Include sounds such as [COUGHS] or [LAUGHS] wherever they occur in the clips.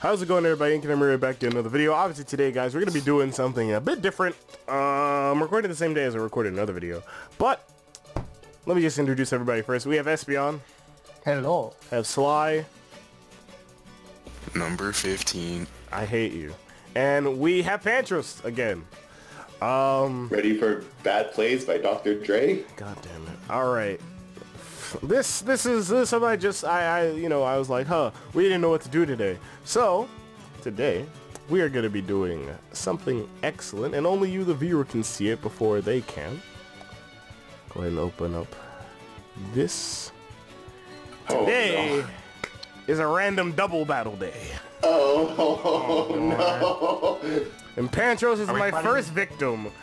How's it going everybody? Ink and Amiri back to another video. Obviously today guys we're going to be doing something a bit different. Uh, I'm recording the same day as I recorded another video. But let me just introduce everybody first. We have Espeon. Hello. Have Sly. Number 15. I hate you. And we have Pantros again. Um Ready for Bad Plays by Dr. Dre? God damn it. Alright. This this is this I just I, I you know I was like huh we didn't know what to do today. So today we are gonna be doing something excellent and only you the viewer can see it before they can. Go ahead and open up this. Oh, today no. is a random double battle day. Oh, [LAUGHS] oh no. and Pantros is my fighting- first victim. [LAUGHS]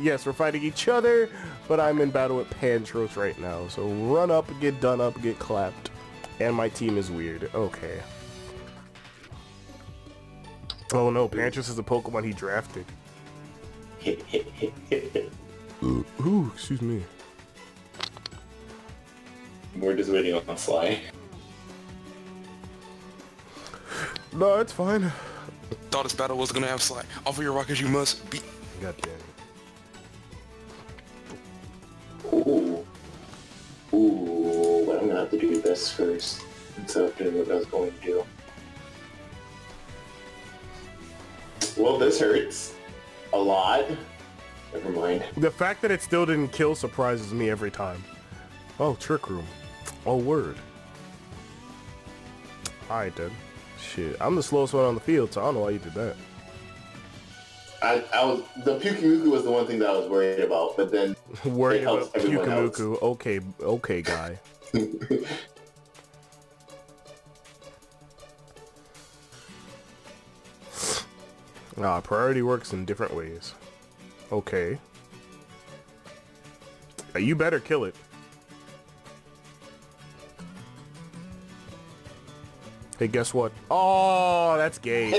Yes we're fighting each other but I'm in battle with Pantros right now. So run up get done up get clapped. And my team is weird. Okay. Oh no. Pantros is a Pokemon he drafted. [LAUGHS] Ooh excuse me. We're just waiting on Sly. no it's fine. Thought this battle was gonna have slide. Offer your rockets, you must be. god damn it Ooh. Ooh, but I'm gonna have to do this first instead of doing what I was going to do. Well, this hurts a lot. Never mind. the fact that it still didn't kill surprises me every time oh Trick Room oh word alright then shit I'm the slowest one on the field so I don't know why you did that I, I was the Pyukumuku was the one thing that I was worried about, but then [LAUGHS] Worried about everyone else. Okay, okay, guy. [LAUGHS] Ah, priority works in different ways. Okay. You better kill it. Hey, guess what? Oh, that's gay.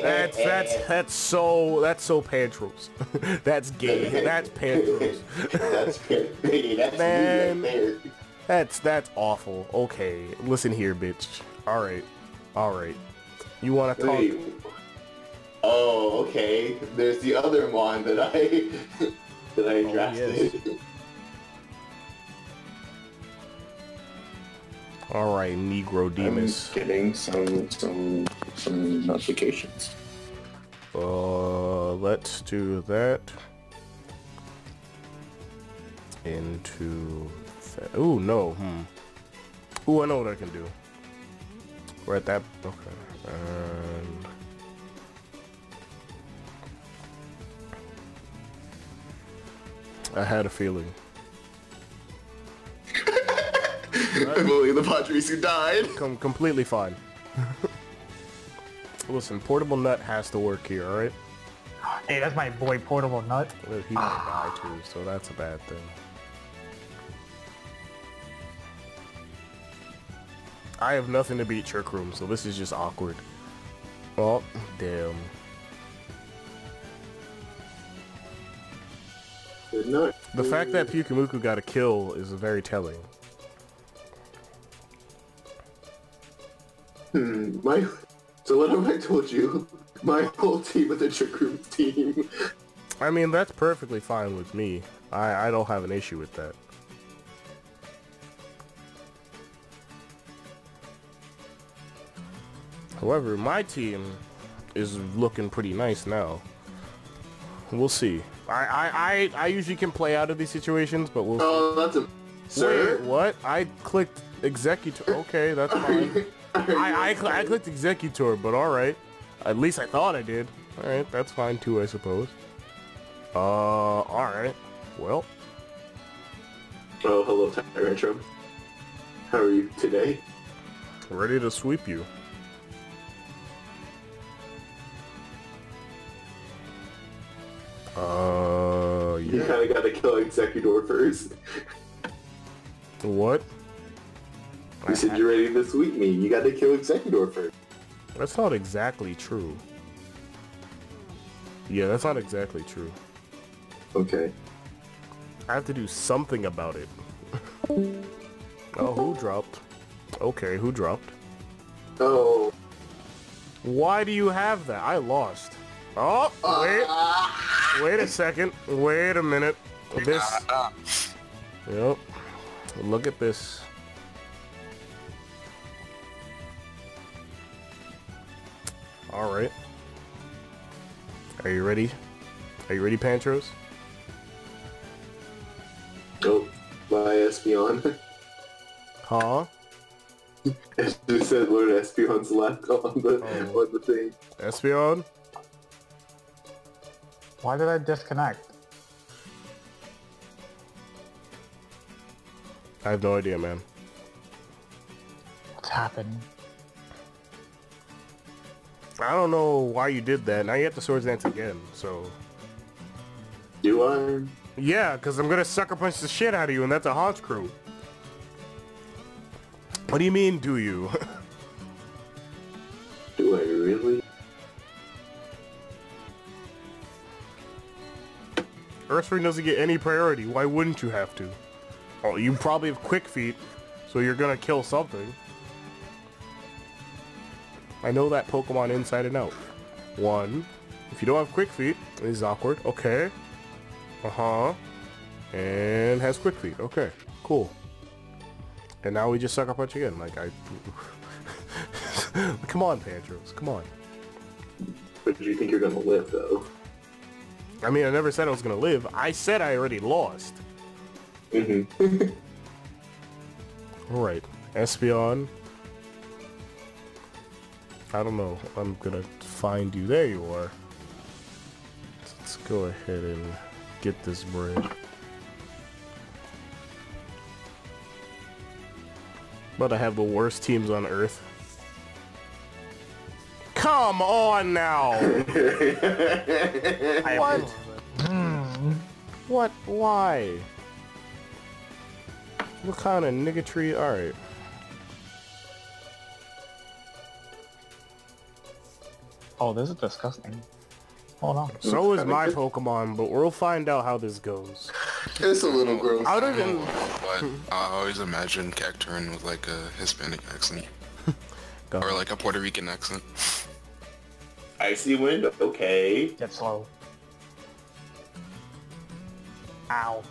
That's that's that's so that's so Pantros. [LAUGHS] that's gay. That's Pantros. that's hey, that's Man. right there. That's that's awful. Okay, listen here, bitch. All right, all right. You want to talk? Wait. Oh, okay. There's the other one that I [LAUGHS] that I Oh, drafted. All right, Negro demons. I'm getting some some some notifications. Uh, let's do that. Into. Ooh, no. Hmm. Ooh, I know what I can do. We're at that. Okay. And. I had a feeling. [LAUGHS] Emily the Padres who died. Com completely fine. [LAUGHS] Listen, portable nut has to work here, alright? Hey, that's my boy Portable Nut. Well, he might die too, so that's a bad thing. I have nothing to beat Trick Room, so this is just awkward. Oh, damn. Good night. The fact that Pyukumuku got a kill is very telling. Hmm, my so what have I told you? My whole team with the trick room team. I mean, that's perfectly fine with me. I, I don't have an issue with that. However, my team is looking pretty nice now. We'll see. I, I, I, I usually can play out of these situations, but we'll Oh, that's a sir. Wait, what? I clicked Exeggutor. [COUGHS] Okay, that's fine. you- are you I, I, cl- I clicked Exeggutor, but alright. At least I thought I did. Alright, that's fine too, I suppose. Uh, alright. Well, Oh, hello, Tyrantrum. How are you today? ready to sweep you. Uh, yeah. You kind of got to kill Exeggutor first. What? You [LAUGHS] said you're ready to sweep me. You got to kill Exeggutor first. That's not exactly true. Yeah, that's not exactly true. Okay. I have to do something about it. [LAUGHS] oh, who dropped? Okay, who dropped? Oh, Why do you have that? I lost. Oh, wait. Wait a second. Wait a minute. This. Ah, [LAUGHS] Yep. Look at this. All right. Are you ready? Are you ready, Pantros? Nope. By Espeon. Huh? [LAUGHS] It just said Lord Espeon's left on the Oh. on the thing. Espeon? Why did I disconnect? I have no idea, man. What's happening? I don't know why you did that. Now you have to Swords Dance again, so... Do I? Yeah, because I'm gonna sucker punch the shit out of you, and that's a Honchkrow. What do you mean, do you? [LAUGHS] Do I really? Ursaring doesn't get any priority. Why wouldn't you have to? Oh, you probably have quick feet, so you're gonna kill something. I know that Pokemon inside and out. One, if you don't have quick feet, this is awkward. Okay. Uh-huh. And has quick feet. Okay, cool. And now we just sucker punch again. Like I [LAUGHS] Come on, Pantros. Come on. But do you think you're gonna live though? I mean, I never said I was gonna live. I said I already lost. Mm-hmm. [LAUGHS] Alright, Espeon. I don't know. I'm gonna find you. There you are. Let's go ahead and get this bread. But I have the worst teams on Earth. Come on now! [LAUGHS] What? approve of it. Hmm. What? Why? What kind of niggatry? Alright. Oh, this is disgusting. Hold on. So is my good. Pokemon, but we'll find out how this goes. it's a little gross. I don't even... but I always imagine Cacturne with like a Hispanic accent. [LAUGHS] Go. Or like a Puerto Rican accent. Icy wind. Okay. Get slow. Ow.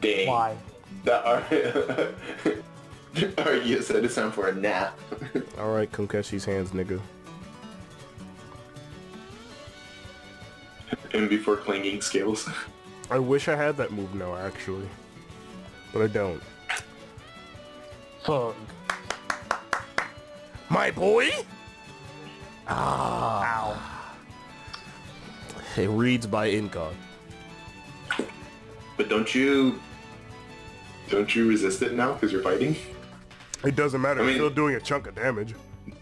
Dang. Why? That are. Argue said it's time for a nap. Alright, Kunkeshi's hands, nigga. And before clanging scales. [LAUGHS] I wish I had that move now, actually. But I don't. Fuck. My boy? Ah. Ow. It reads by Incon. But don't you... Don't you resist it now because you're fighting? It doesn't matter, I it's mean- still doing a chunk of damage.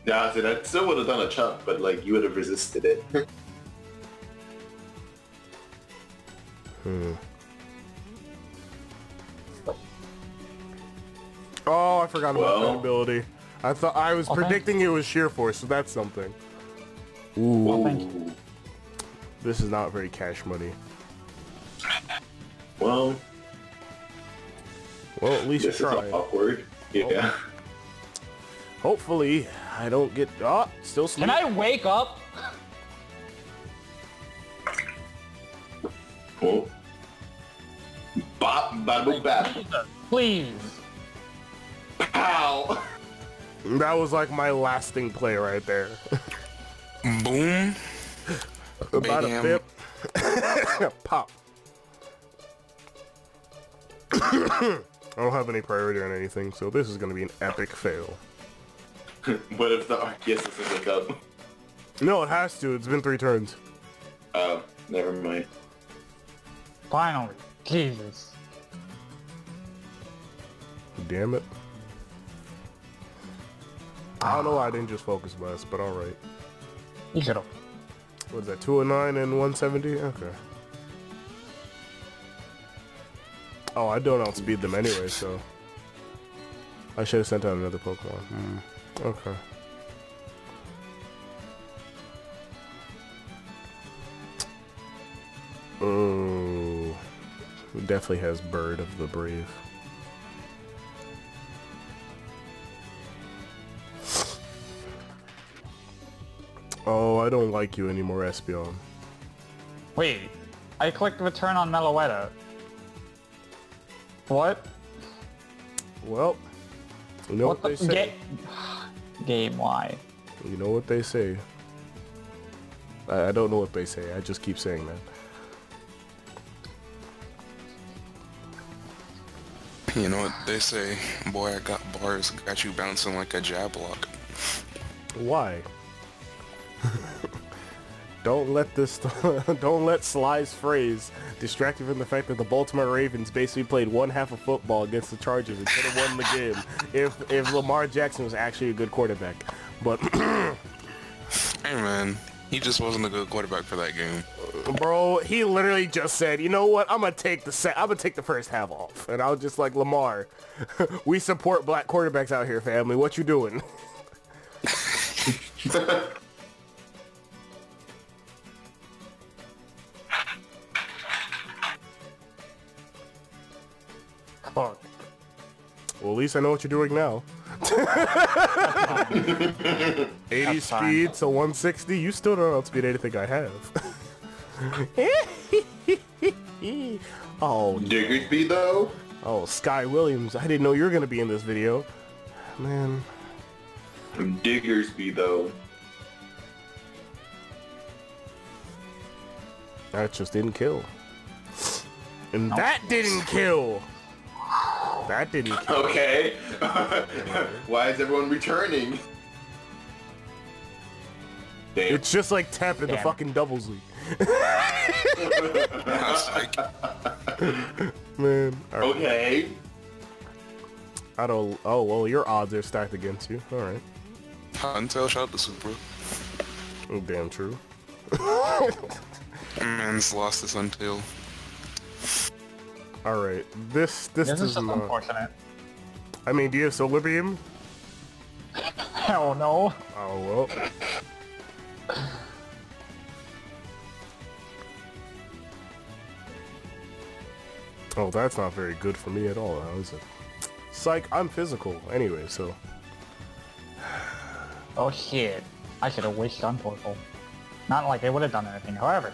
Yeah, so that still would have done a chunk, but like you would have resisted it. [LAUGHS] Hmm. Oh, I forgot about Well- that ability. I thought I was Oh, thank- predicting it was sheer force, so that's something. Ooh, thank Ooh. this is not very cash money. Well, Well, at least you this is awkward. Yeah. Hopefully, I don't get. Oh, still sleep. Can I wake up? Well, bop, bada bap, Please. pow. That was like my lasting play right there. Boom. About a Bam. bip. [LAUGHS] Pop. [COUGHS] I don't have any priority on anything, so this is gonna be an epic fail. [LAUGHS] what if the Arceus doesn't wake up? No, it has to. It's been three turns. Oh, never mind. Finally. Jesus. Damn it. I don't know why I didn't just focus bus, but alright. You should've. What is that, 209 and 170? Okay. Oh, I don't outspeed them anyway, so... I should have sent out another Pokemon. Hmm. Okay. Oh, definitely has Bird of the Brave. Oh, I don't like you anymore, Espeon. Wait, I clicked return on Meloetta. What? Well, you know what, what they the say. ga- [SIGHS] game? Why? You know what they say. I, I don't know what they say. I just keep saying that. You know what they say? Boy, I got bars, got you bouncing like a jab block. Why? Don't let this [LAUGHS] don't let Sly's phrase distract you from the fact that the Baltimore Ravens basically played one half of football against the Chargers and could have won the game if if Lamar Jackson was actually a good quarterback. But [CLEARS THROAT] Hey man, he just wasn't a good quarterback for that game. bro, he literally just said, "You know what? I'm gonna take the set. I'm gonna take the first half off." And I was just like, "Lamar, [LAUGHS] we support black quarterbacks out here, family. What you doing?" [LAUGHS] least I know what you're doing now. [LAUGHS] 80 That's fine. speed to 160. You still don't outspeed anything I have. [LAUGHS] oh, Diggersby though? oh, Sky Williams. I didn't know you were gonna be in this video. Man, Diggersby though. that just didn't kill. And that didn't kill. That didn't [LAUGHS] kill. Okay. [LAUGHS] Why is everyone returning? Damn. It's just like Tep in the Damn. fucking doubles [LAUGHS] league. Man, all right. Okay. I don't. Oh well, your odds are stacked against you. All right. Huntail shout out to Super. Oh, damn true. Man's lost his Huntail. All right. This this, This is just not. unfortunate. I mean, do you have solar beam? Hell no. Oh well. Oh, that's not very good for me at all, how is it? Psych, I'm physical anyway, so... Oh shit. I should have wished on Torkoal. Not like they would have done anything, however.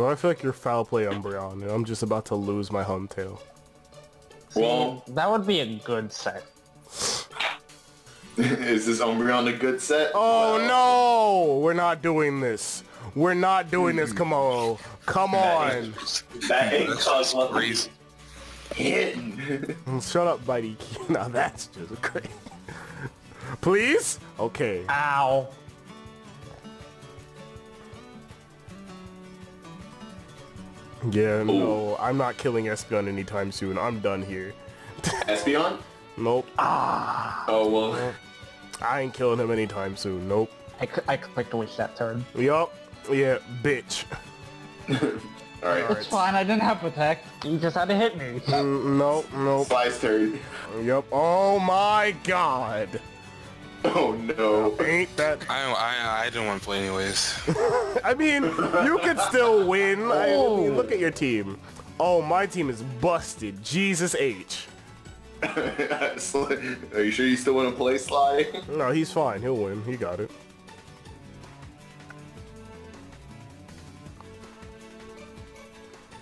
Well, I feel like you're foul play Umbreon, and I'm just about to lose my Huntail. Well, That would be a good set. [LAUGHS] is this Umbreon a good set? Oh Well, no! We're not doing this. We're not doing this, Kamoro. Come on. That ain't That's cause just crazy. hitting. Mm, shut up, Bitey. [LAUGHS] Now that's just crazy. Please? Okay. Ow. Yeah, no, I'm not killing Espeon anytime soon. I'm done here. [LAUGHS] Espeon? Nope. Ah. Oh well. I ain't killing him anytime soon. Nope. I, cl- I clicked wish that turn. Yup. Yeah, bitch. [LAUGHS] Alright. It's fine, I didn't have protect. You just had to hit me. Mm, nope, nope. Slice turn. Yup. Oh my god. [LAUGHS] Oh no. Ain't that... I, I, I didn't want to play anyways. [LAUGHS] I mean, you could still win. I mean, oh. look at your team. Oh, my team is busted. Jesus H. Are you sure you still want to play Sly? [LAUGHS] No, he's fine. He'll win. He got it.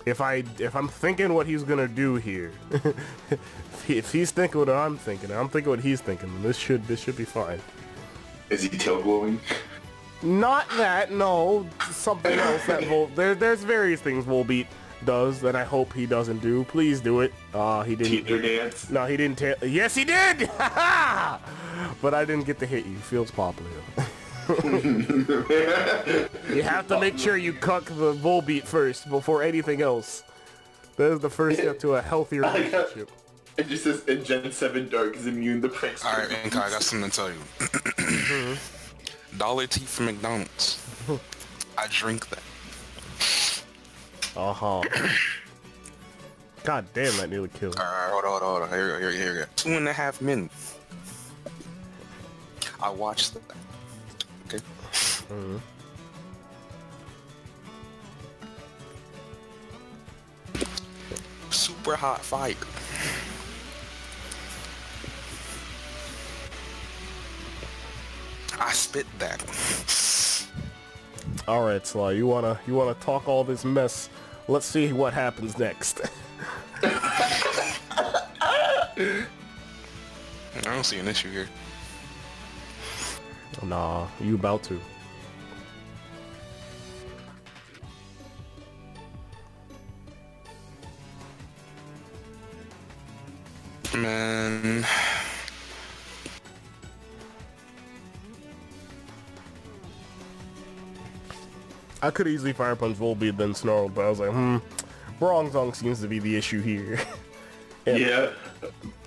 If I if I'm thinking what he's gonna do here, if, he, if he's thinking what I'm thinking, I'm thinking what he's thinking. This should this should be fine. Is he tail glowing? Not that, no, something [LAUGHS] else that Vol. There, there's various things Volbeat does that I hope he doesn't do. Please do it. Uh, he didn't. Teeter dance? No, he didn't. Ta- yes, he did. [LAUGHS] but I didn't get to hit you. Feels popular. [LAUGHS] you have to make sure you cuck the Volbeat first before anything else. That is the first step to a healthier relationship. It just says in Gen 7 Dark is immune to pranks. Alright, Inka, I got something to tell you. [CLEARS THROAT] Dollar tea from McDonald's. I drink that. Uh huh. God damn, that nearly killed. me. Alright, hold on, hold on, hold on. Here we go, here we go, here we go. Two and a half minutes. I watched that. Okay. Mhm. Super hot fight. Spit that. All right, Sly, you wanna you wanna talk all this mess? Let's see what happens next. [LAUGHS] I don't see an issue here. nah, you about to. Man. I could easily fire punch Volbeat then snarl, but I was like, hmm, Bronzong seems to be the issue here. [LAUGHS] Yeah.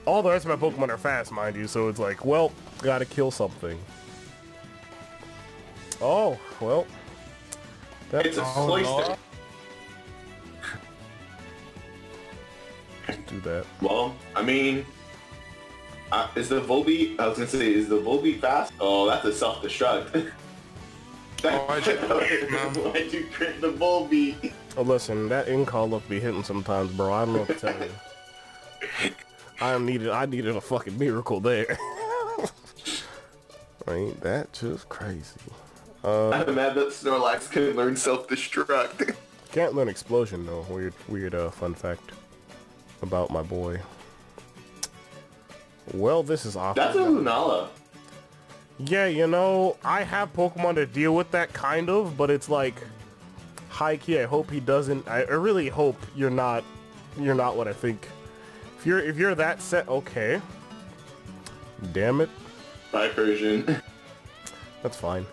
all the rest of my Pokemon are fast, mind you, so it's like, well, gotta kill something. Oh, well. That, It's a Oh, Cloyster. do that. Well, I mean, uh, is the Volbeat? I was gonna say, is the Volbeat fast? Oh, that's a self-destruct. [LAUGHS] Why'd you- no. Why'd you crit the Volbeat? Oh, listen, that in call up be hitting sometimes, bro. I don't know what to tell you. I needed, I needed a fucking miracle there. [LAUGHS] Ain't that just crazy? I'm mad that Snorlax can learn self-destruct. [LAUGHS] Can't learn explosion though. Weird, weird uh, fun fact about my boy. Well, this is awful. That's a Lunala. Yeah, you know, I have Pokemon to deal with that kind of, but it's like high key. I hope he doesn't. I, I really hope you're not. You're not what I think. If you're if you're that set, okay. Damn it, By Persian. [LAUGHS] that's fine.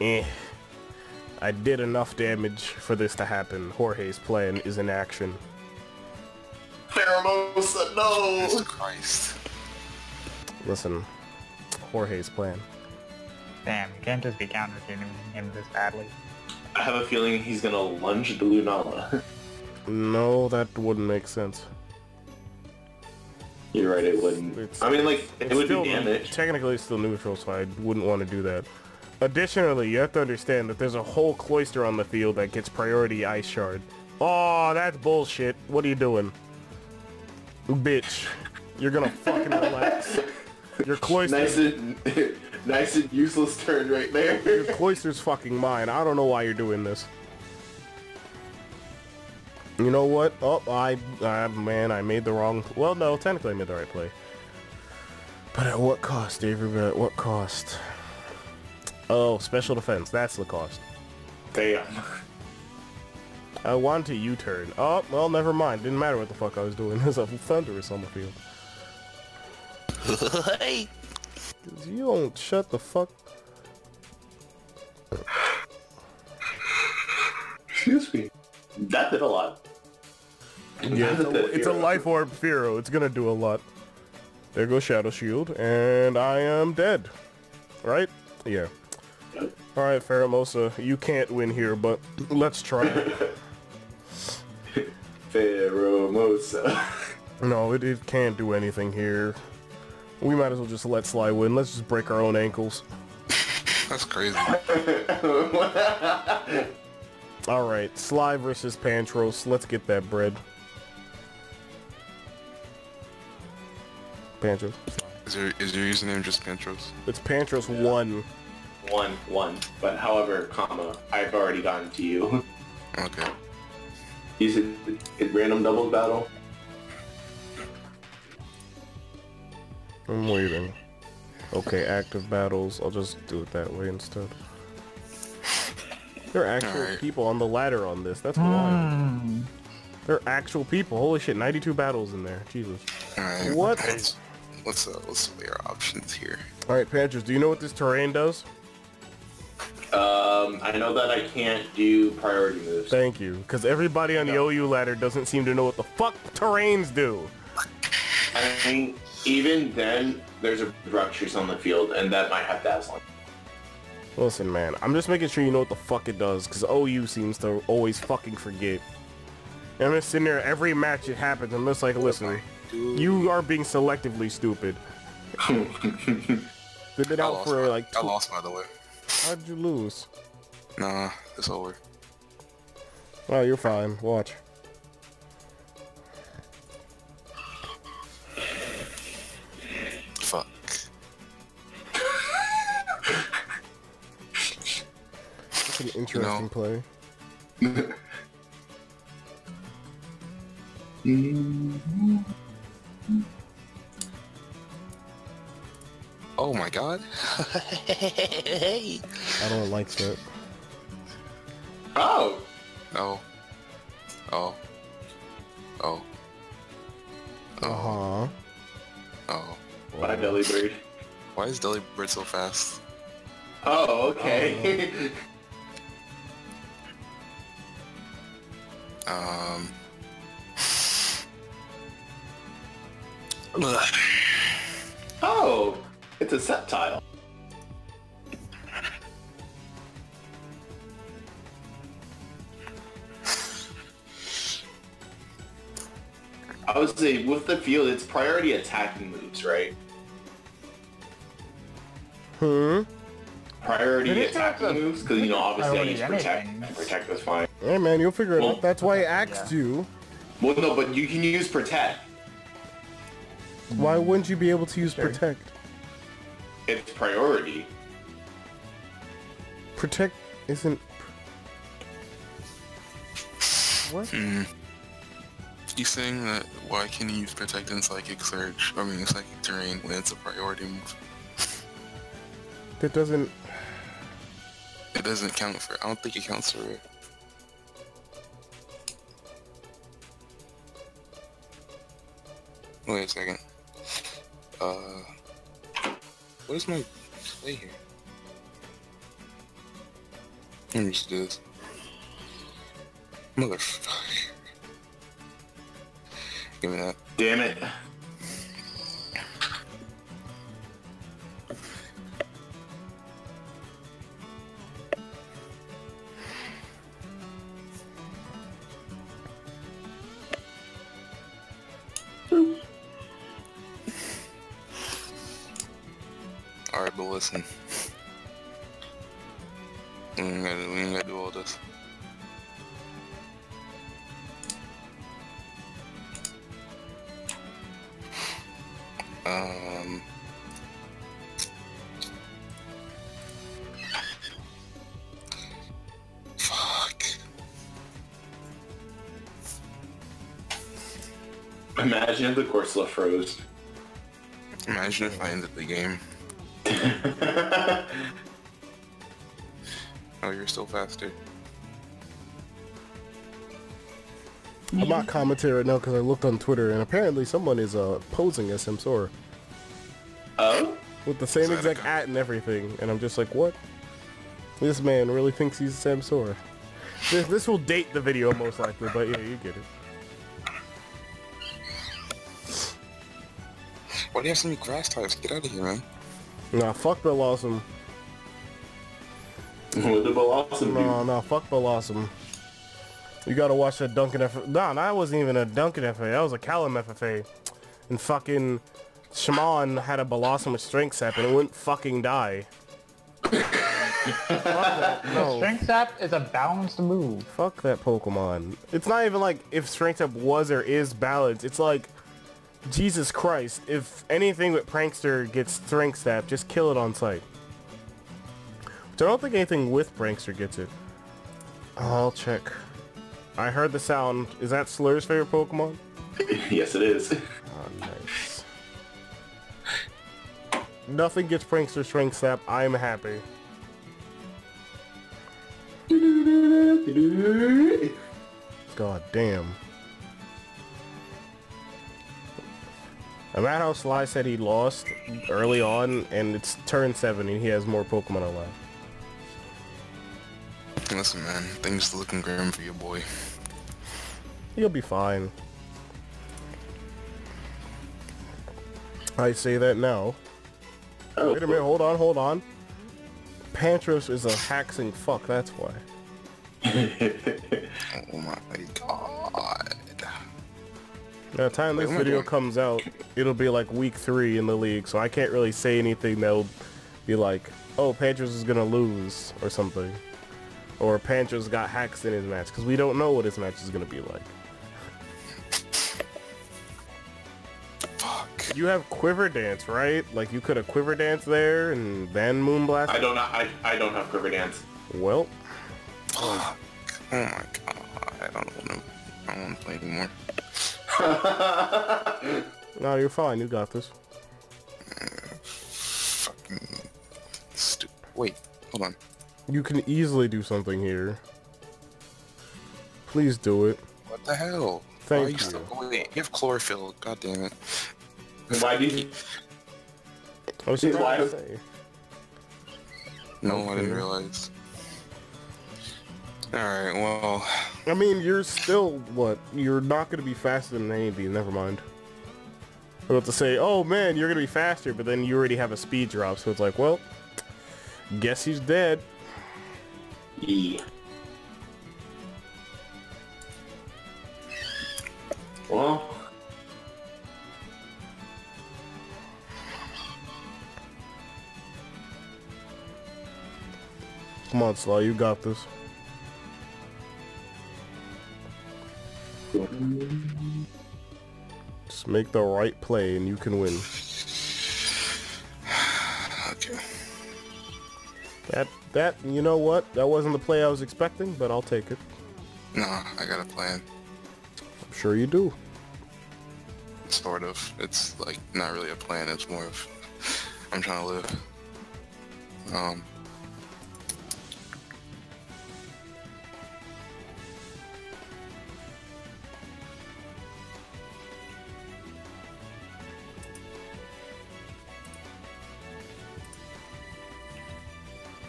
Eh. I did enough damage for this to happen. Jorge's plan is in action. Pheromosa, no! Jesus Christ. Listen, Jorge's plan. Damn, you can't just be counter him, him this badly. I have a feeling he's gonna lunge the Lunala. [LAUGHS] No, that wouldn't make sense. You're right, it wouldn't. It's- I mean, like, it would still do damage. Technically, it's still neutral, so I wouldn't want to do that. Additionally, you have to understand that there's a whole Cloyster on the field that gets priority ice shard. Oh, that's bullshit. What are you doing? Bitch. You're gonna fucking [LAUGHS] relax. Your Cloyster, Nice and [LAUGHS] nice and useless turn right your Cloyster's fucking mine. I don't know why you're doing this. You know what? Oh, I, I, man, I made the wrong. Well, no, technically I made the right play. But at what cost, Avery? At what cost? Oh, special defense. That's the cost. Damn. I wanted to U-turn. Oh, well, never mind. Didn't matter what the fuck I was doing. [LAUGHS] There's a Thundurus on the field. Hey. 'Cause You don't shut the fuck. Excuse me. That did a lot. Yeah, it's a, it's a life orb Firo. It's gonna do a lot. There goes Shadow Shield, and I am dead. Right? Yeah. Alright, Pheromosa, you can't win here, but let's try. [LAUGHS] Pheromosa. no, it, it can't do anything here. We might as well just let Sly win. Let's just break our own ankles. [LAUGHS] That's crazy. [LAUGHS] Alright, Sly versus Pantros. Let's get that bread. Pantros. Is your is your username just Pantros? It's Pantros 1. one, one. But however, comma, I've already gotten to you. Okay. Use it, it random doubles battle. I'm waiting. Okay, active battles. I'll just do it that way instead. There are actual Alright. people on the ladder on this. That's wild. Hmm. There are actual people. Holy shit, 92 battles in there. Jesus. Alright. What? Let's let's, uh, let's weigh our options here. Alright, Panthers, do you know what this terrain does? Um, I know that I can't do priority moves. Thank you. Because everybody on the OU ladder doesn't seem to know what the fuck terrains do. I mean, even then, there's a Bruxish on the field, and that might have Dazzling. Listen, man, I'm just making sure you know what the fuck it does, because OU seems to always fucking forget. And I'm just sitting there, every match it happens, I'm just like, listen, you are being selectively stupid. [LAUGHS] They've been I out lost, for by- like, I lost by the way. how'd you lose? Nah, it's over. Oh, you're fine, watch. Interesting play. [LAUGHS] Oh my god. [LAUGHS] I don't like that. Oh! Oh. Oh. Oh. Uh Oh. huh. Oh. Bye, Delibird. Why is Delibird so fast? Oh, okay. Um. Oh! It's a set tile. I would say with the field, it's priority attacking moves, right? Hmm. Priority attacking moves, because you know obviously I priority use protect. anything. and Protect was fine. Hey man, you'll figure it Well- out. That's why I asked you. Well, no, but you can use protect. Why wouldn't you be able to use Sure. protect? It's priority. Protect isn't. What? Hmm. He's saying that why can you use Protect in Psychic Surge, I mean Psychic Terrain, when it's a priority move? That doesn't. It doesn't count for, I don't think it counts for it. Wait a second. Uh, what is my play here? Let me just do this. Motherfucker. Give me that. Damn it. Imagine if the Corsola froze. Imagine if I ended the game. [LAUGHS] Oh, you're still faster. I'm not commenting right now because I looked on Twitter and apparently someone is uh, posing as Samsora oh? with the same Is that a exact at and everything, and I'm just like, what? This man really thinks he's Samsora. This, this will date the video most likely, but yeah, you get it. Why do you have so many grass types? Get out of here, man. Nah, fuck Bellossom. [LAUGHS] What the Blossom do? No, no, fuck Bellossom. You gotta watch that Duncan FFA. Nah, that wasn't even a Duncan FFA. That was a Callum FFA. And fucking Shaman had a Blossom with Strength Sap and it wouldn't fucking die. [LAUGHS] fuck that. No. Strength Sap is a balanced move. Fuck that Pokemon. It's not even like if Strength Sap was or is balanced. It's like, Jesus Christ, if anything with Prankster gets Strength Sap, just kill it on sight. Which I don't think anything with Prankster gets it. I'll check. I heard the sound. Is that Slur's favorite Pokemon? [LAUGHS] yes, it is. Oh, nice. Nothing gets Prankster Strength Sap. I'm happy. [LAUGHS] God damn. I'm at how Sly said he lost early on, and it's turn 7 and he has more Pokemon alive. Listen, man, things looking grim for your boy. He'll be fine. I say that now. Oh, Wait a minute, hold on, hold on. Pantros is a haxing fuck, that's why. [LAUGHS] Oh my god. By the time this video comes out, it'll be like week three in the league, so I can't really say anything that'll be like, oh, Pantros is gonna lose or something. Or Pantros got hacks in his match, because we don't know what his match is gonna be like. Fuck. You have Quiver Dance, right? Like you could have Quiver Dance there and then Moonblast. I don't. I, I don't have Quiver Dance. Well, Fuck. Oh my god. I don't want to. I don't want to play anymore. [LAUGHS] No, you're fine. You got this. Fucking stupid. Wait. Hold on. You can easily do something here. Please do it. What the hell? Thank Why are you. Still, oh, wait, you have chlorophyll. God damn it. Why did you? I was See, just why- to say. No, I didn't Okay. Realize. Alright, well, I mean, you're still what? You're not gonna be faster than any of these. Never mind. I was about to say, oh man, you're gonna be faster, but then you already have a speed drop, so it's like, well, guess he's dead. E. Well, Come on, Slaw, you got this. Just make the right play and you can win. [SIGHS] okay. That that you know what? That wasn't the play I was expecting, but I'll take it. No, I got a plan. I'm sure you do. Sort of. It's like not really a plan, it's more of I'm trying to live. Um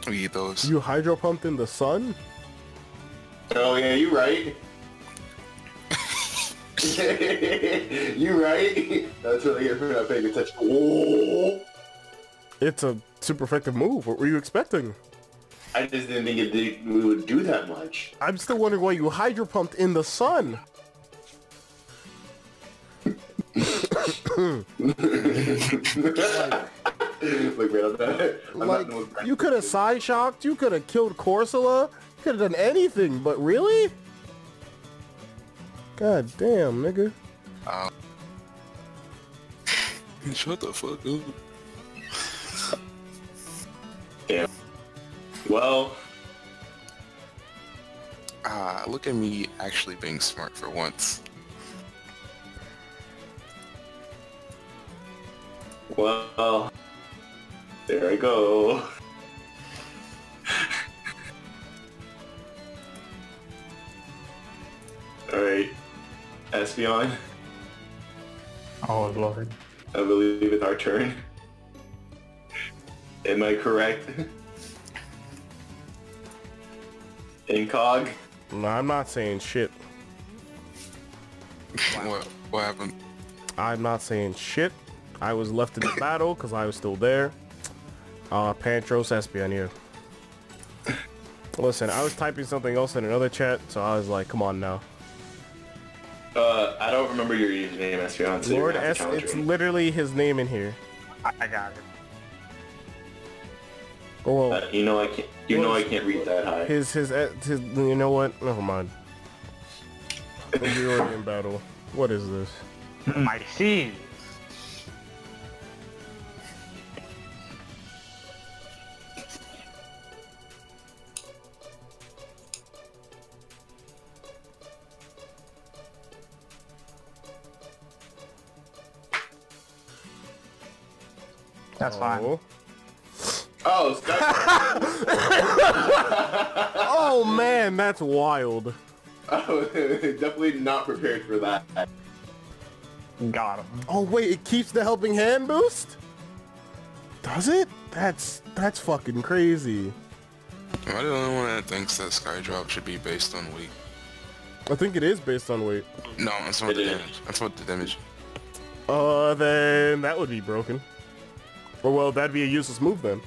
We eat those. You hydro pumped in the sun? oh yeah, you right. [LAUGHS] you right. That's what I get for not paying attention. Oh. It's a super effective move. What were you expecting? I just didn't think it did, we would do that much. I'm still wondering why you hydro pumped in the sun. [LAUGHS] [LAUGHS] [LAUGHS] like, man, I'm not, I'm Like not you could have side shocked, you could have killed Corsola, you could have done anything, but really? God damn, nigga. [LAUGHS] Shut the fuck up. [LAUGHS] Damn. Well, Ah, look at me actually being smart for once. well, there I go. [LAUGHS] Alright, Espeon, Oh lord. I believe it's our turn. Am I correct? Incog? No, I'm not saying shit. What what happened? I'm not saying shit. I was left in the battle because I was still there. Uh, Pantros Espeon here. Listen, I was typing something else in another chat, so I was like, come on now. Uh, I don't remember your username, Espeon, so Lord S, it's me. literally his name in here. I, I got it. Or well, Uh, you know I can't. You know I can't read that high. his, his, eh, his, you know what? Never mind. We're already in battle. What is this? My seed. That's fine. Oh. Oh, [LAUGHS] oh man, that's wild. oh, [LAUGHS] definitely not prepared for that. Got him. Oh wait, it keeps the helping hand boost? Does it? That's that's fucking crazy. Am I the only one that thinks that Skydrop should be based on weight? I think it is based on weight. No, that's not It the is. damage. That's what the damage. Uh, then that would be broken. Or well, that'd be a useless move then.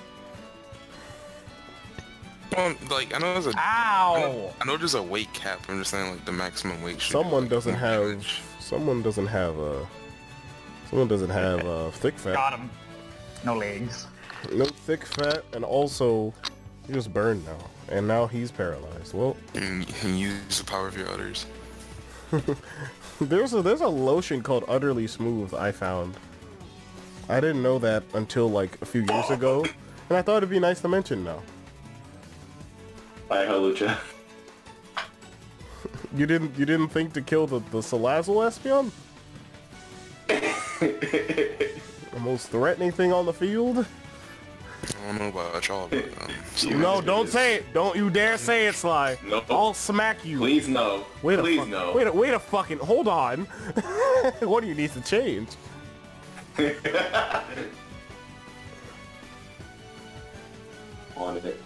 Well, like I know there's a I know, Ow! I know there's a weight cap. I'm just saying like the maximum weight should. Someone be, like, doesn't have. damage. Someone doesn't have a. Someone doesn't have uh, thick fat. Got him. No legs. No thick fat, and also he just burned now, and now he's paralyzed. Well, And, and use the power of your udders. [LAUGHS] there's a there's a lotion called Udderly Smooth I found. I didn't know that until like a few years ago, and I thought it'd be nice to mention now. Bye, Hawlucha. [LAUGHS] You didn't you didn't think to kill the, the Salazzle Espeon? [LAUGHS] the most threatening thing on the field? I don't know about y'all, but um, [LAUGHS] No, don't say it. Don't you dare say it, Sly. No. I'll smack you. Please no. Wait a Please fuck- no. Wait a wait a fucking hold on. what do you need to change? On it.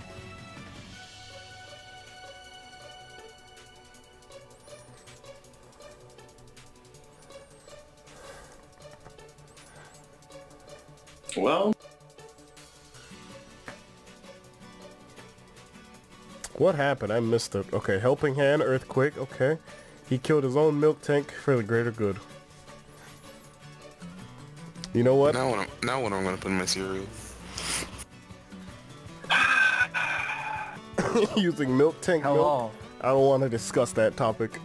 Well, What happened? I missed it. Okay, helping hand, earthquake, okay. He killed his own Miltank for the greater good. You know what? now what I'm now what I'm gonna put in my cereal? [LAUGHS] Using Miltank milk. Hello. I don't want to discuss that topic.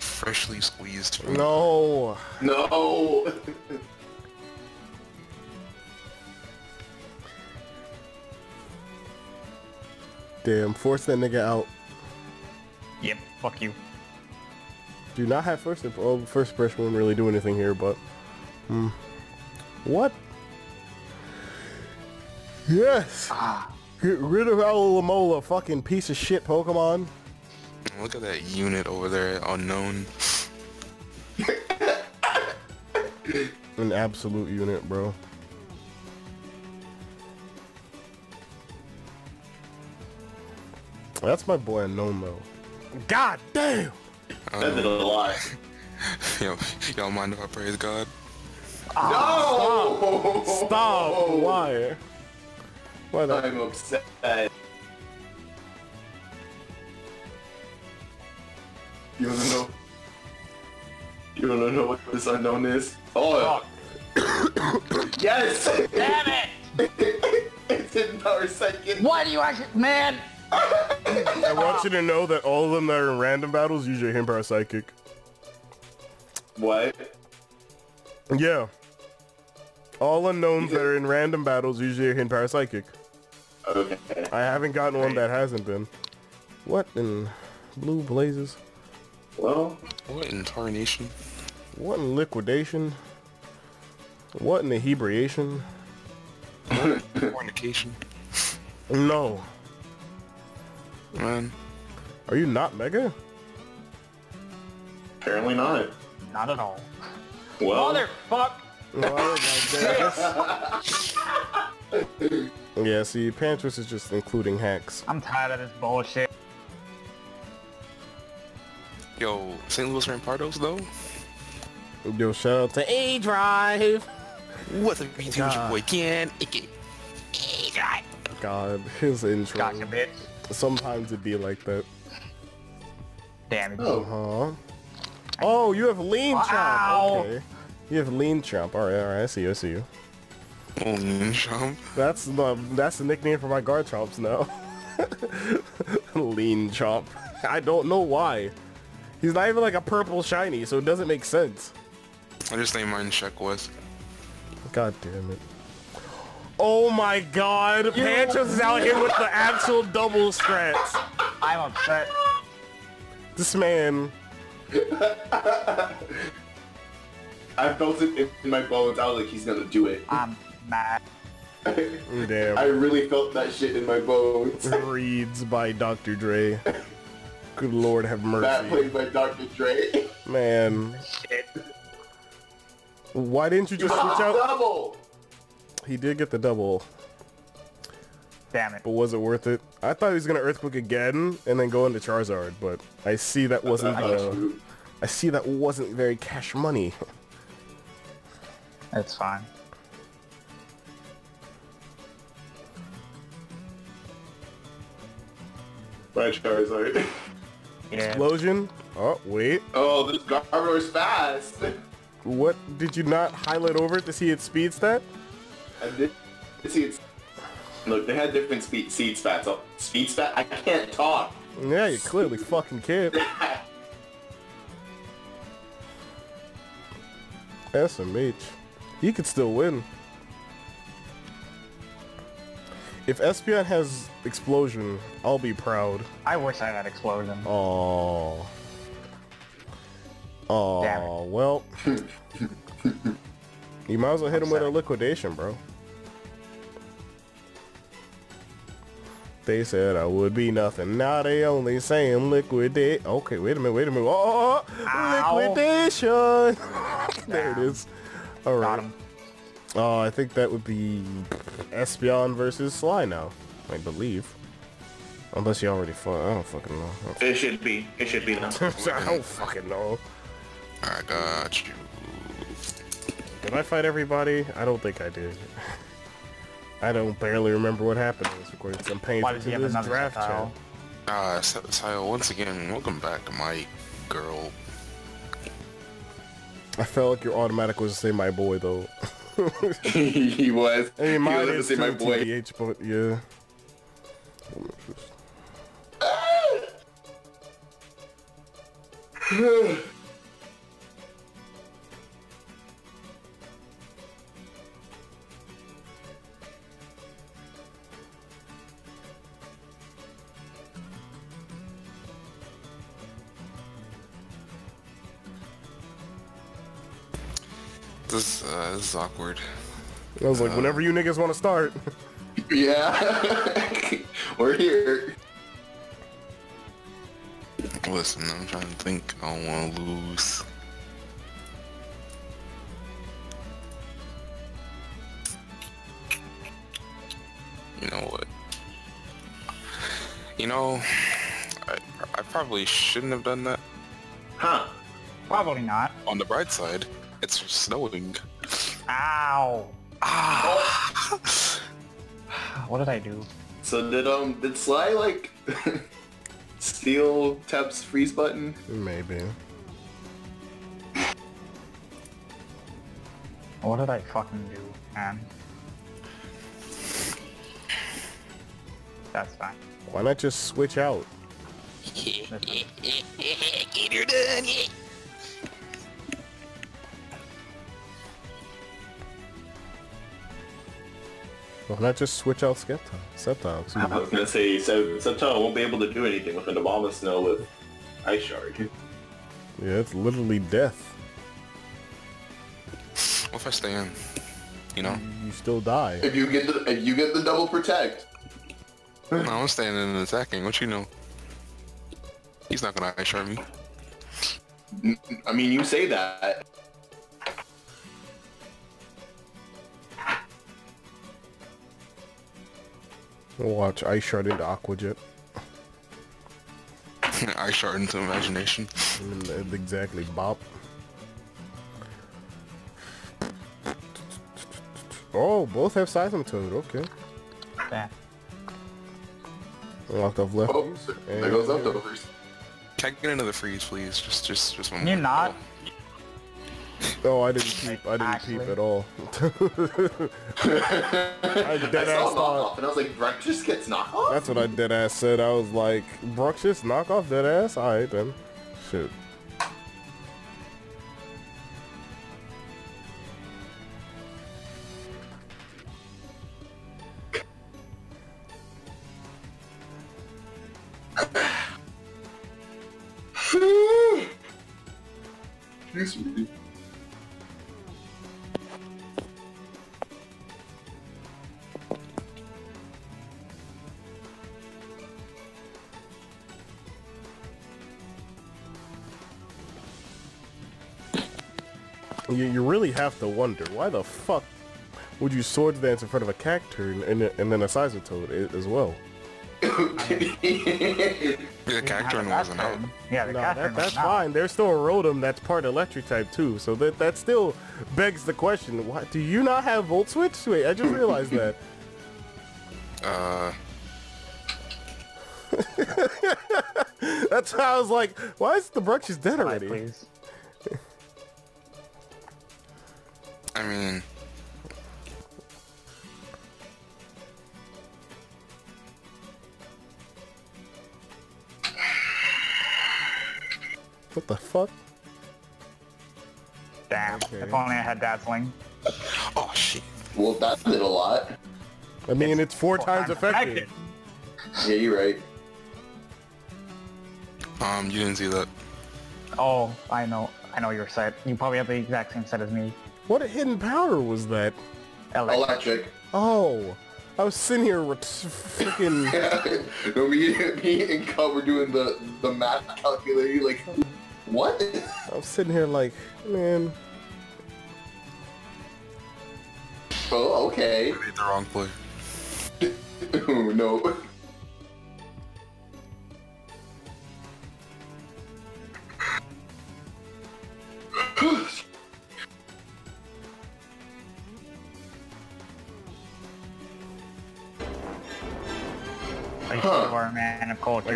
Freshly squeezed. No. no. Damn, force that nigga out. Yep, fuck you. Do not have first imp- oh, first impression wouldn't really do anything here, but hmm. What? Yes. Ah, Get rid of Alomomola, fucking piece of shit Pokemon. Look at that unit over there, Unown. [LAUGHS] An absolute unit, bro. That's my boy Unown though. God damn! That did a um, lot. [LAUGHS] Yo, y'all mind if I praise God? Ah, no! Stop! Stop! Why? Why not? I'm upset. You wanna know? You wanna know what this Unown is? Oh, yes! damn it! [LAUGHS] it's in power second. Why do you actually, man? I want you to know that all of them that are in random battles use your Hidden Power Psychic. What? Yeah. All Unowns that are in random battles use your Hidden Power Psychic. Okay. I haven't gotten one that hasn't been. What in blue blazes? Well, What in tarnation? What in liquidation? What in the Hebraeation? Fornication? No. Man, Are you not Mega? apparently not. Not at all. Well, Motherfuck! Oh my goodness. [LAUGHS] yeah, see, Pantros is just including hacks. I'm tired of this bullshit. yo, St. Louis Rampardos though? Yo, shout out to A-Drive! What's up, YouTube? It's your God. boy Ken. aka A-Drive. God, his intro. Gotcha, bitch. Sometimes it'd be like that. Damn it. Oh. Huh? Oh, you have lean chomp. Wow. Okay. You have lean chomp. All right, all right. I see you. I see you. Oh, Chomp. That's the that's the nickname for my Garchomps now. [LAUGHS] lean chomp. I don't know why. He's not even like a purple shiny, so it doesn't make sense. I just named mine Check West. God damn it. Oh my god, Pantros is out here with the actual double strats. I'm upset. This man, [LAUGHS] I felt it in my bones. I was like, he's gonna do it. I'm mad. [LAUGHS] I damn, really felt that shit in my bones. [LAUGHS] reads by Dr. Dre. Good lord have mercy. that mercy. played by Dr. Dre. Man, Shit. why didn't you You just switch out? double. He did get the double, Damn it. but was it worth it? I thought he was gonna Earthquake again and then go into Charizard, but I see that wasn't That's the. I see that wasn't very cash money. [LAUGHS] It's fine. My Charizard. [LAUGHS] Yeah. Explosion? Oh, wait. Oh, this Gardevoir is fast. [LAUGHS] What? Did you not highlight over it to see its speed stat? I did see it's. Look, they had different speed seed spats. Oh, speed spat? I can't talk. Yeah, you clearly fucking can't. [LAUGHS] SMH. He could still win. If Espeon has explosion, I'll be proud. I wish I had explosion. Oh. Oh, well. [LAUGHS] you might as well hit him with a liquidation, bro. They said I would be nothing. Now they only saying liquidate. Okay, wait a minute, wait a minute. Oh, Ow. liquidation. [LAUGHS] there it is. All Got right. him. Oh, I think that would be Espeon versus Sly now. I believe. Unless you already fought. I don't fucking know. It should be. It should be now. [LAUGHS] I don't fucking know. I got you. Did I fight everybody? I don't think I did. [LAUGHS] I don't barely remember what happened in this recording. I'm paying Why does he attention have to this another draft style? chat. Uh, Sayo, once again, welcome back, my girl. I felt like your automatic was to say my boy though. [LAUGHS] [LAUGHS] he was. I mean, he was to say my boy. TBH, but yeah. [SIGHS] [SIGHS] [SIGHS] [LAUGHS] is awkward. I was like, whenever you niggas want to start. [LAUGHS] Yeah. [LAUGHS] We're here. Listen, I'm trying to think. I don't want to lose. You know what? You know, I, I probably shouldn't have done that. Huh. Probably not. On the bright side, it's snowing. Ow. Ah! [SIGHS] What did I do? So did um did Sly like [LAUGHS] steal Tep's freeze button? Maybe. What did I fucking do, man? That's fine. Why not just switch out? [LAUGHS] Why not just switch out Skepta? Sceptile, excuse I was gonna say so Sceptile won't be able to do anything with an Abomasnow with Ice Shard. Yeah, it's literally death. What if I stay in? You know? You still die. If you get the if you get the double protect. No, I'm staying in and attacking. What you know? He's not gonna ice shard me. I mean you say that. Watch Ice Shard into Aqua Jet. [LAUGHS] ice shard into imagination. Exactly, Bop. Oh, both have Seismitoad. Okay. Damn. Locked off left. Oh, there goes up overs. Can I get into the freeze, please? Just, just, just one You're more. not. Oh, Oh, I didn't peep. I didn't peep at all. [LAUGHS] I dead I saw ass thought. and I was like, Breck just gets knocked off? That's what I dead ass said. I was like, Bruxish, knock off dead ass. All right then. Shit. [LAUGHS] Excuse me. You, you really have to wonder why the fuck would you swords dance in front of a Cacturne and, and then a Seismitoad a- as well? [LAUGHS] The Cacturne wasn't out. Yeah, the No, Cacturne that, that's wasn't fine. There's still a Rotom that's part electric type too, so that that still begs the question: Why do you not have Volt Switch? Wait, I just realized that. Uh, [LAUGHS] [LAUGHS] That's why I was like, why is the Bruxish dead Fine, already? please. The fuck? Damn. Okay. If only I had Dazzling. oh shit. well, that did a lot. I mean, it's four, Four times times effective. Yeah, you're right. Um, you didn't see that. Oh, I know. I know your set. You probably have the exact same set as me. What a hidden power was that? Electric. Electric. Oh, I was sitting here with [LAUGHS] freaking. no, me, me and Cub were doing the, the math calculator. You're like, what? I'm sitting here like, man. Oh, okay. You made the wrong play. Oh, [LAUGHS] no.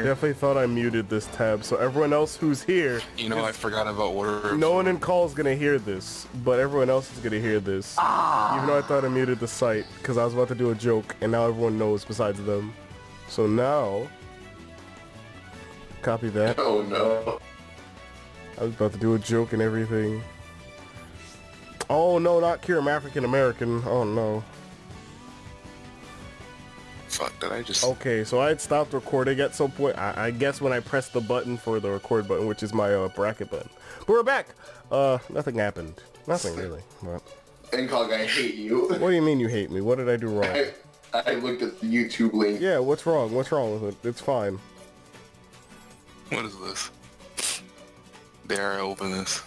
Definitely thought I muted this tab, so everyone else who's here, You know, I forgot about order. no one in call is gonna hear this, but everyone else is gonna hear this. Ah! Even though I thought I muted the site, because I was about to do a joke, and now everyone knows besides them. So now, copy that. Oh, no. I was about to do a joke and everything. Oh no, not Kira, I'm African American. Oh no. Fuck, did I just... Okay, so I had stopped recording at some point. I, I guess when I pressed the button for the record button, which is my uh, bracket button. But we're back. Uh, nothing happened. Nothing really. But Incog, I hate you. [LAUGHS] what do you mean you hate me? What did I do wrong? I, I looked at the YouTube link. Yeah, what's wrong? What's wrong with it? It's fine. What is this? Dare I open this?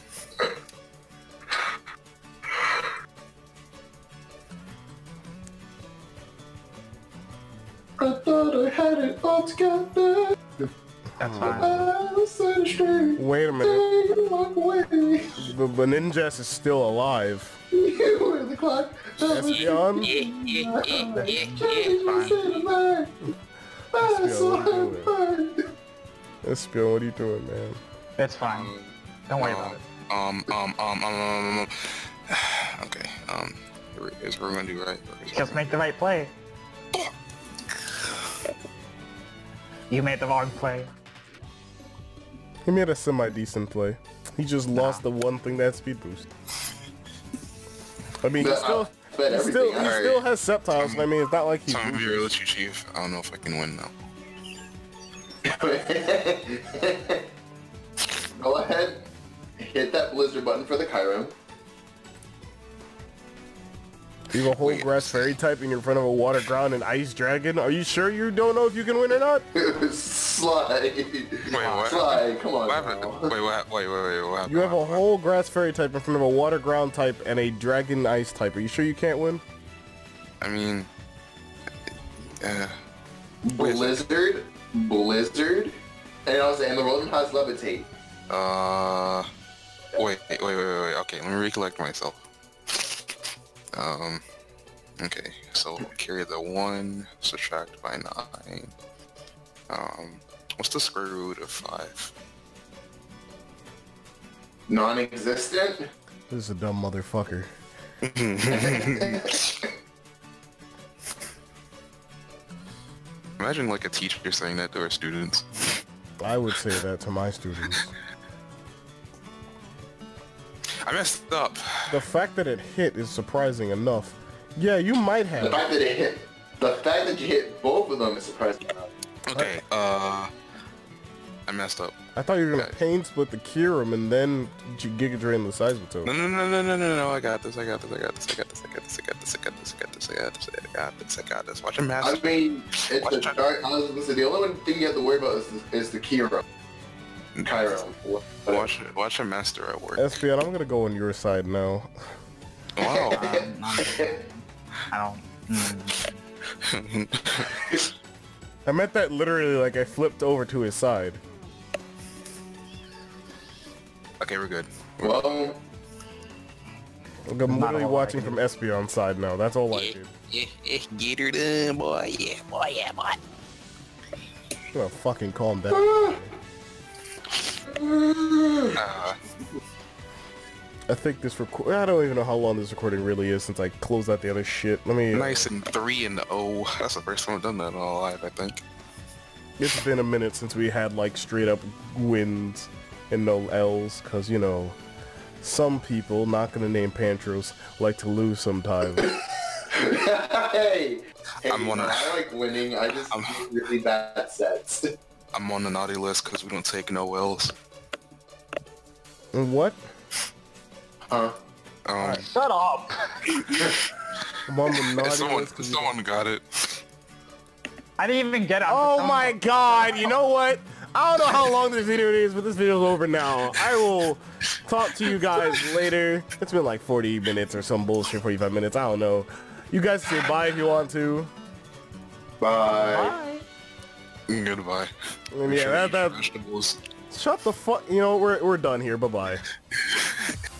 I thought I had it all together. That's fine. Right. Wait a minute. But, but Ninjask is still alive. You the clock. That's beyond. Espeon, what are you doing, man? That's fine. Don't worry um, about it. Um, um, um, um, um, [SIGHS] okay. Um, it's what we're gonna do, right? Just make the right play. You made the wrong play. He made a semi-decent play. He just lost the one thing that speed boost. I mean, he But, still, uh, but he still, he everything, alright. still has Sceptiles, and I mean, it's not like he's Time of your Lichu Chief. I don't know if I can win now. [LAUGHS] Go ahead, hit that blizzard button for the Kyurem. You have a whole grass fairy type and you're in front of a water ground and ice dragon. Are you sure you don't know if you can win or not? [LAUGHS] Slide. Wait, what? Slide, come on What happened? now. Wait, what? Wait, wait, wait, what happened? You have a whole grass fairy type in front of a water ground type and a dragon ice type. Are you sure you can't win? I mean, uh, Blizzard, Blizzard, and also, and the Rotom has Levitate. uh, wait, wait, wait, wait, wait. Okay, let me recollect myself. Um, okay, so carry the one, subtract by nine. Um, what's the square root of five? Non-existent? This is a dumb motherfucker. [LAUGHS] Imagine like a teacher saying that to our students. I would say that to my students. [LAUGHS] I messed up. The fact that it hit is surprising enough. Yeah, you might have. The fact that it hit, the fact that you hit both of them is surprising. Okay, uh, I messed up. I thought you were gonna Okay. pain split the Kyurem and then G- Giga Drain the No, Seismitoad. no, no, no, no, no, no, I got this, I got this, I got this, I got this, I got this, I got this, I got this, I got this, I got this, I got this, I got this. Watch him I mean, it's Watch the dark. I was gonna say the only one thing you have to worry about is the, is the Kiro, Kyurem. Watch, watch him master at work. Espeon, I'm gonna go on your side now. Wow. Um, [LAUGHS] I'm- I don't. mm. I meant that literally like I flipped over to his side. okay, we're good. Well, I'm Not literally watching from Espeon's side now. That's all I did. Yeah, yeah, get her done, boy. Yeah, boy, yeah, boy. I'm gonna fucking calm down. [LAUGHS] Uh, I think this record. I don't even know how long this recording really is since I closed out the other shit. Let me. nice and three and O. [LAUGHS] That's the first time I've done that in all life, I think. It's been a minute since we had like straight up wins and no L's, cause you know, some people, not gonna name Pantros, like to lose sometimes. hey, [LAUGHS] hey, Hey, I'm on a- I like winning. I just I'm- really bad sets. I'm on the naughty list because we don't take no L's. What? Huh? Um, Shut up! I'm on the naughty someone, list 'cause you- someone got it. I didn't even get it. Oh my telling god, you know what? I don't know how long this video is, but this video's over now. I will talk to you guys later. It's been like 40 minutes or some bullshit, 45 minutes, I don't know. You guys say bye if you want to. Bye. you. Goodbye. And yeah, that, that, Vegetables. Shut the fuck. You know, we're, we're done here. Bye-bye. [LAUGHS]